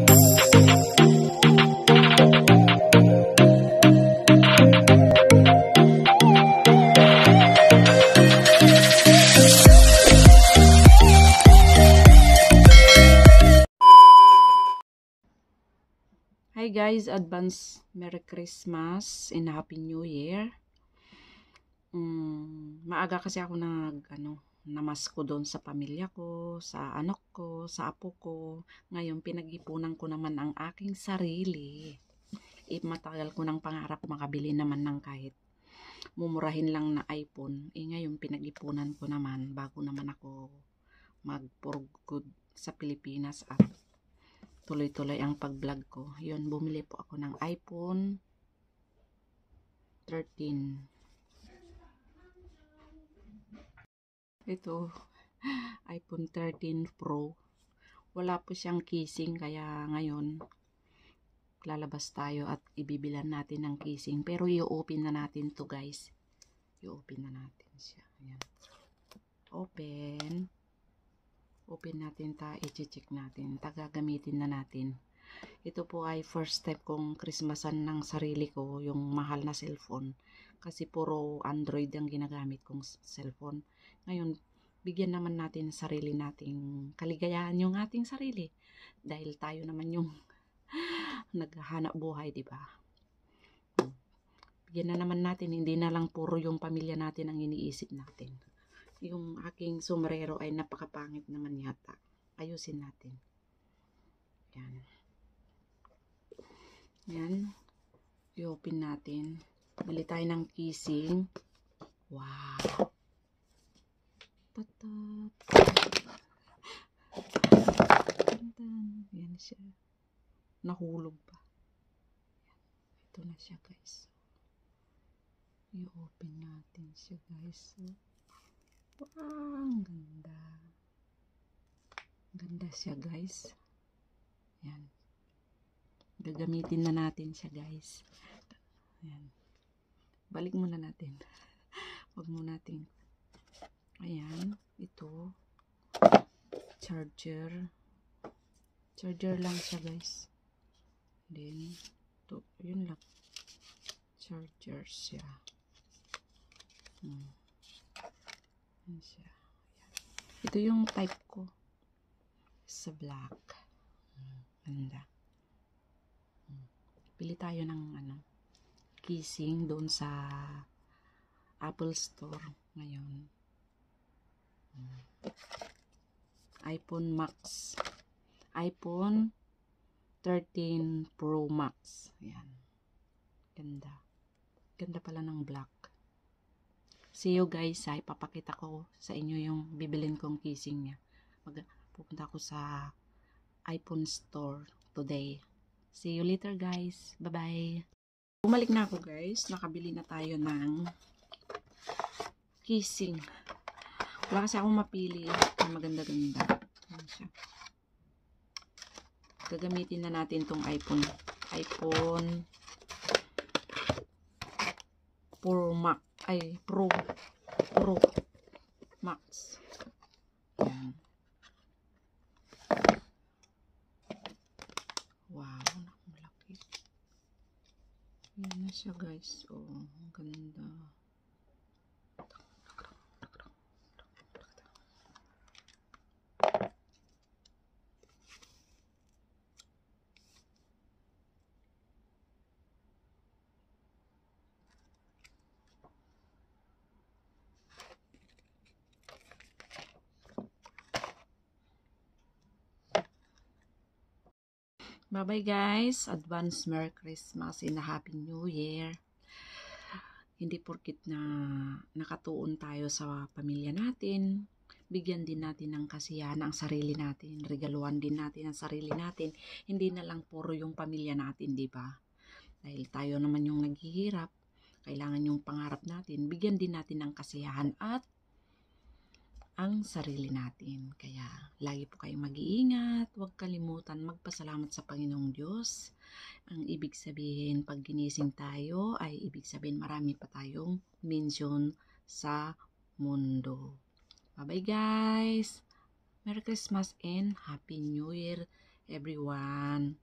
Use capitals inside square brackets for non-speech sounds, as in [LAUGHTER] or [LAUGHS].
Hi guys, advance Merry Christmas and Happy New Year. Mm, maaga kasi ako nag ano, namasko doon sa pamilya ko, sa anak ko, sa apo ko. Ngayon pinag-ipunan ko naman ang aking sarili. E, matagal ko ng pangarap makabili naman ng kahit mumurahin lang na iPhone. E ngayon pinag-ipunan ko naman bago naman ako mag for good sa Pilipinas at tuloy-tuloy ang pag-vlog ko. Yun, bumili po ako ng iPhone 13. Ito, [LAUGHS] iPhone 13 Pro. Wala po siyang casing kaya ngayon lalabas tayo at ibibilan natin ng casing. Pero i-open na natin to guys. I-open na natin siya. Ayan. Open open natin ta, i-check natin, tagagamitin na natin. Ito po ay first step kong Christmasan ng sarili ko, yung mahal na cellphone. Kasi puro Android ang ginagamit kong cellphone. Ngayon, bigyan naman natin sarili nating kaligayahan yung ating sarili. Dahil tayo naman yung [LAUGHS] naghahanap buhay, di ba? Bigyan na naman natin, hindi na lang puro yung pamilya natin ang iniisip natin yung aking sombrero ay napakapangit naman yata. Ayusin natin. Yan. Yan. I-open natin. Bili tayo ng kissing. Wow. Yan siya. Nahulog pa. Ito na siya guys. I-open natin siya guys. Wow, ang ganda. Ganda siya, guys. Yan. Gagamitin na natin siya, guys. Yan. Balik muna natin. [LAUGHS] Huwag mo natin. Ayan. Ito. Charger. Charger lang siya, guys. Then, ito. Yun lang. Charger siya. Hmm. Ayan siya. Ayan. Ito yung type ko sa black. Hmm, ganda. Hmm. Pili tayo ng ano, kissing doon sa Apple Store ngayon. IPhone Max. iPhone 13 Pro Max. Ayan. Ganda. Ganda pala ng black. See you guys ha. Ipapakita ko sa inyo yung bibilin kong kissing niya. Mag pupunta ako sa iPhone store today. See you later guys. Bye bye. Bumalik na ako guys. Nakabili na tayo ng kissing. Wala kasi akong mapili. Na maganda-ganda. Gagamitin na natin tong iPhone. iPhone Pro Max. Ay Pro. Pro Max. Ayan. wow malaki. Yan na siya guys. Oh ang ganda Bye-bye guys. Advance Merry Christmas and a Happy New Year. Hindi porkit na nakatuon tayo sa pamilya natin, bigyan din natin ng kasiyahan ang sarili natin, regaluhan din natin ang sarili natin. Hindi na lang puro yung pamilya natin, di ba? Dahil tayo naman yung naghihirap, kailangan yung pangarap natin, bigyan din natin ng kasiyahan at ang sarili natin. Kaya lagi po kayong mag-iingat, huwag kalimutan magpasalamat sa Panginoong Diyos. Ang ibig sabihin pag ginising tayo ay ibig sabihin marami pa tayong mention sa mundo. Bye-bye guys! Merry Christmas and Happy New Year everyone.